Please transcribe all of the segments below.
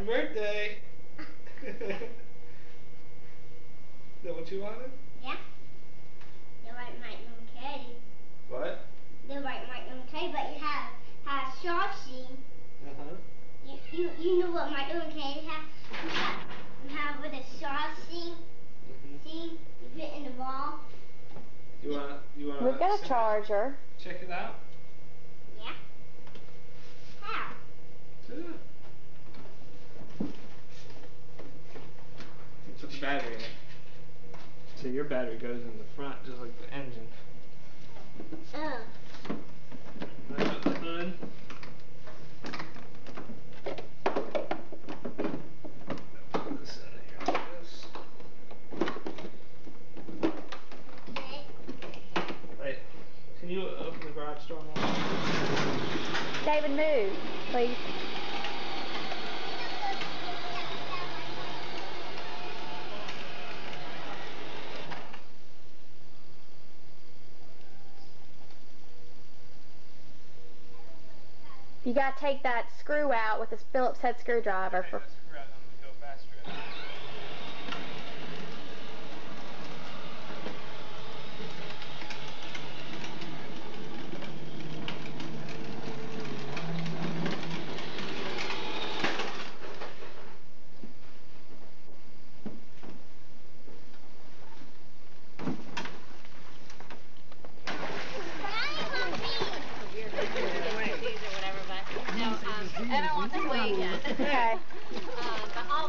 Happy birthday! Is that what you wanted? Yeah. You're like Magnum K. What? They're like Magnum K, but you have have saucy. Uh-huh. You you you know what Magnum K have? You have, you have with a saucy. Mm-hmm. See, you fit in the ball. You wanna you wanna We've got a charger. check it out? Put battery in it. So your battery goes in the front just like the engine. Oh. Right up the hood. Put this in here like this. Okay. Wait, can you open the garage door more? David, move, please. You gotta take that screw out with this Phillips head screwdriver for No, um, Evan wants to wait yet. Okay. Um, but all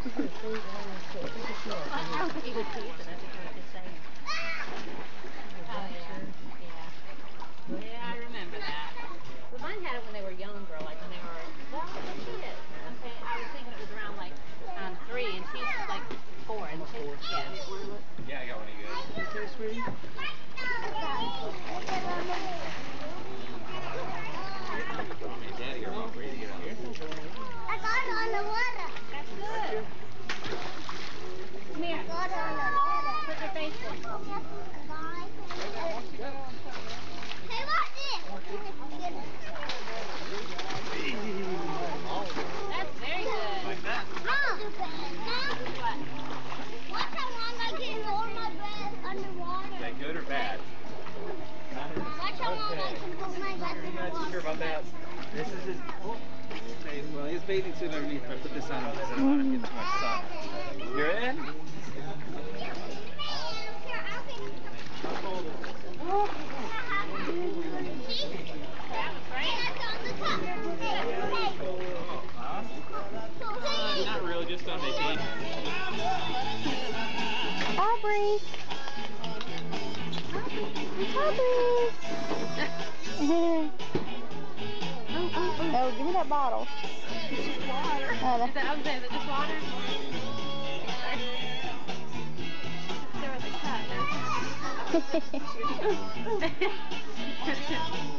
yeah, yeah. Yeah, I remember that. Well, mine had it when they were younger, like when they were, well, when she is. Okay, I was thinking it was around like, um, three, and she's like four, and she's, yeah. Yeah, I got one of you guys. Okay, sweetie. Daddy, are you ready to get out here? I got it on the water. That's good. Come here. Got it on the water. Put your face in. Hey, watch this. That's very good. Like that? Mom, Mom, watch how long I can hold my breath underwater. Is that good or bad? Watch how long I can hold my breath Are you guys underwater. about? This is his. Okay, well, his bathing suit underneath. I put this on him because I don't want him to get too much sun. You're in? How cold is it? Oh, huh? Not really, just on vacation. Aubrey. Aubrey. That bottle. Oh, Is that- that, I was saying, is it just water? There was a.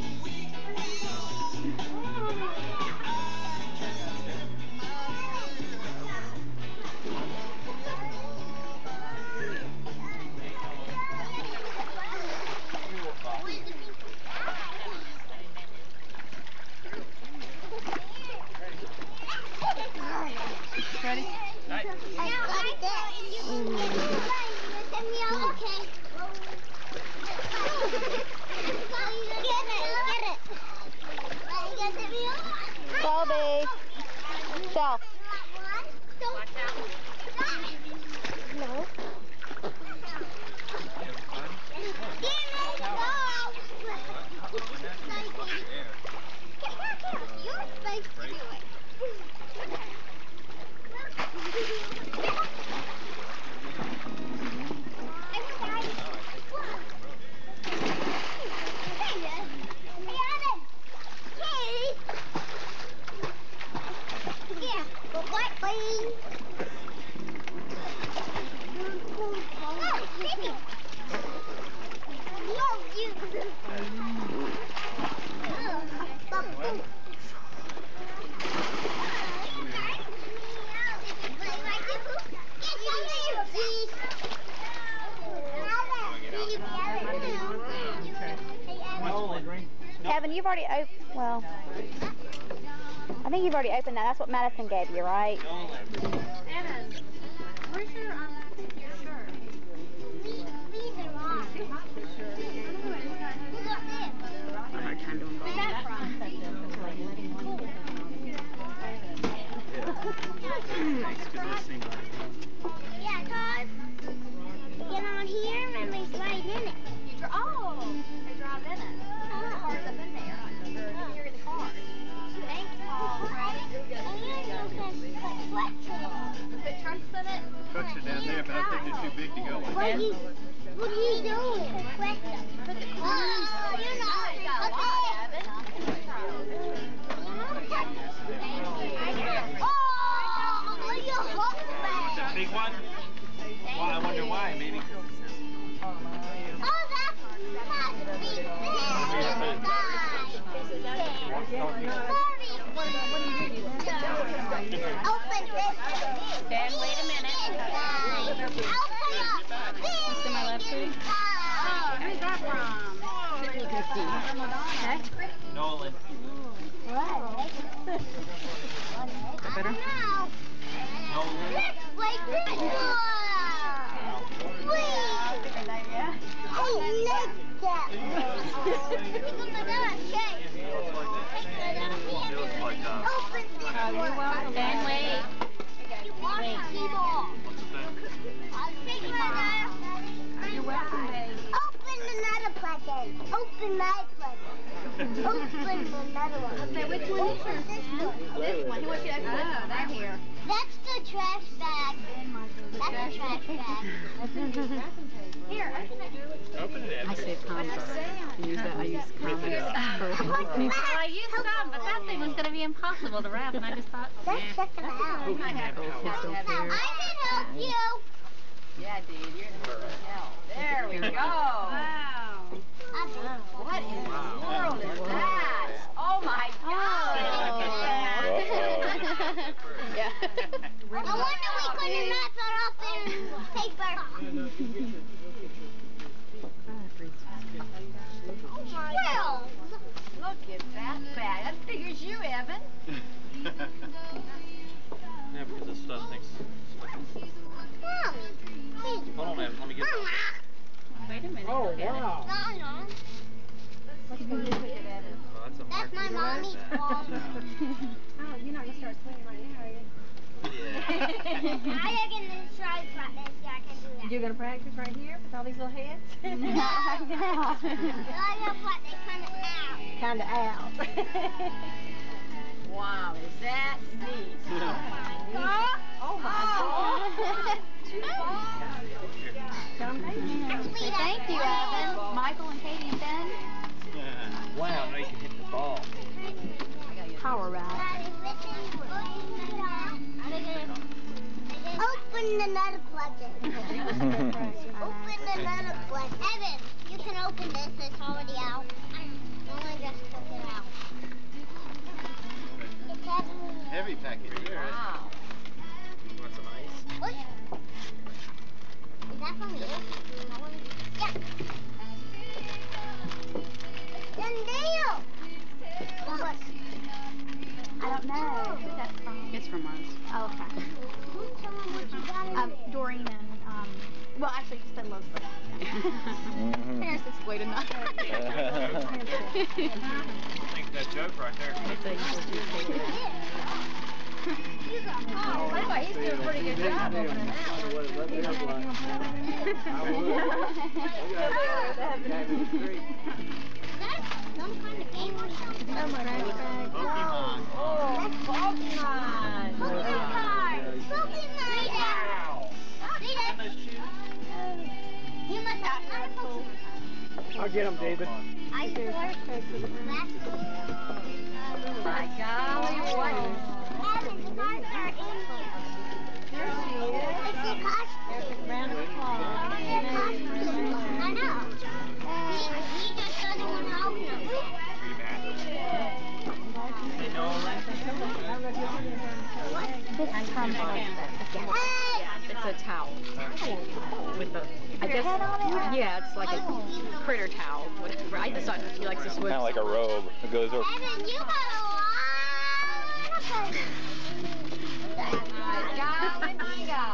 Evan, you've already opened, well, I think you've already opened that. That's what Madison gave you, right? Evan, where's your, um, your that. Yeah, cause get on here and we slide in it. Oh, they drive in it. What are you, what are you doing? Oh, from? Nolan. Don't know. Nolan. Let's play this one. Please. I like that. Because I got a cake. It looks like Open this one. Dan, wait. You present. Open my present. Open another one. Okay, which one is Open this one. This one. He wants you to open this one right here. That's the trash bag. That's the trash bag. Here, open it. Open it. I saved Converse. I use that. I use Converse. I used some, but that thing was going to be impossible to wrap, and I just thought, Let's eh. check them out. You might have to Little help. I can help you. Yeah, dude, you're in hell. There we go. Wow. What in the world is that? Oh my God. yeah. No wonder we couldn't it up in paper. Well, Look at that bag. That figures you, Evan. Yeah, because this stuff thinks. Mom. Hey, Hold on, Evan. Let me get. Mama. Wait a minute. Oh, look at it. wow. No, no. Oh, that's a That's my marker. mommy's ball. Oh, you're not gonna start swinging right now, are you? Yeah. I can try practice. Yeah, I can do that. You're gonna practice right here with all these little heads? I gotta practice kind of out. Kinda out. Wow, is that neat? oh my oh. Sweet Thank you, Evan. Michael and Katie and Ben. wow, now you can hit the ball. Power ride. Open another present. Open another present. Evan, you can open this. It's already out. No one just took it out. It's heavy. Heavy package. Here. Wow. You want some ice? What? Is that from you? Yeah. Then Dale. What? I don't know who that's from. It's from us. Oh, okay. Tell them what you gotta Um. Doreen and, um, well, actually, you said Leslie. Parents explain enough. I think that joke right there. Oh, Anyway, he's doing a pretty good job opening that That's some kind of game or something. Pokemon. Oh, Pokemon. Pokemon get him, David. I swear. Last My golly, what? Evan, the are in here. There she is. It's a costume. I This comes like. Again. It's a towel. With the, I guess, yeah, it's like a oh. critter towel. Whatever. I just thought he likes to swim. Kind of like a robe. It goes over. Evan, you got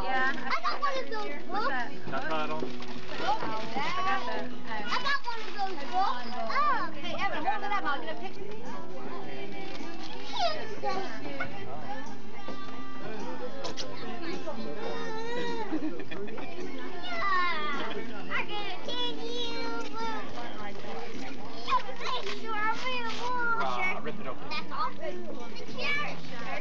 Yeah. I got one of those books. Nut puddle. I got that. I got one of those books. Oh, okay, Evan, hold it up. I'll get a picture.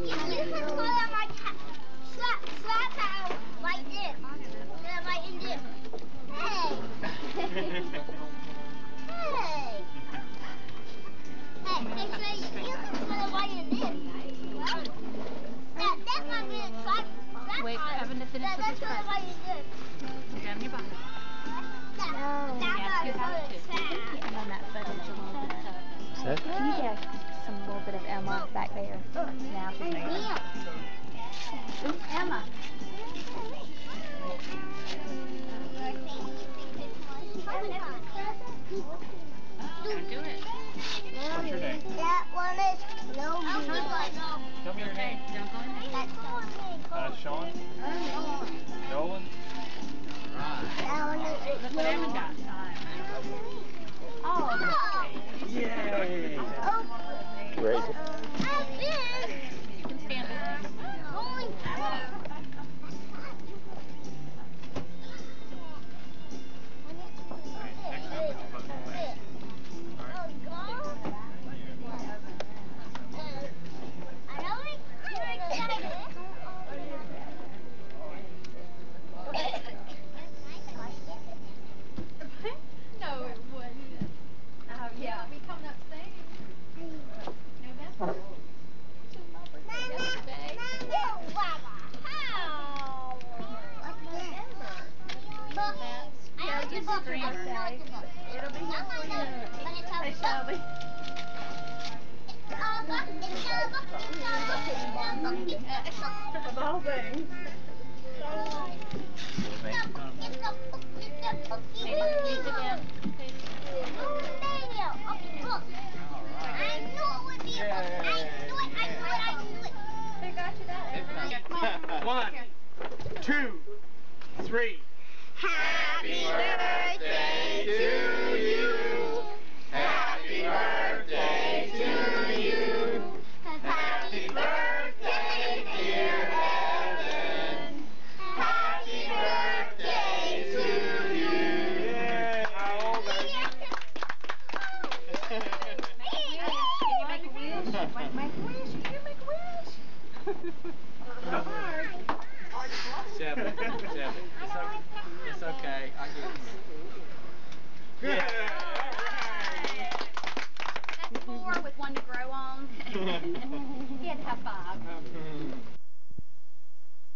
You can. Slap, slap out like this.